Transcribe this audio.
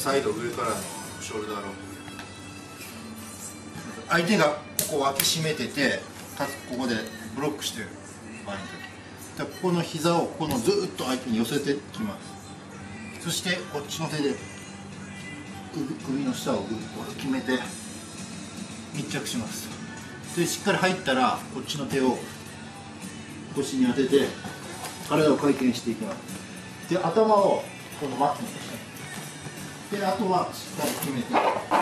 サイド上からのショルダーロッ相手がここ脇締めててかつここでブロックしてる。場合の時。でここの膝をこのずっと相手に寄せてきます。そしてこっちの手で首の下をグッと決めて密着します。でしっかり入ったらこっちの手を腰に当てて体を回転していきます。で頭をこのマットに。であとはしっかり決めて。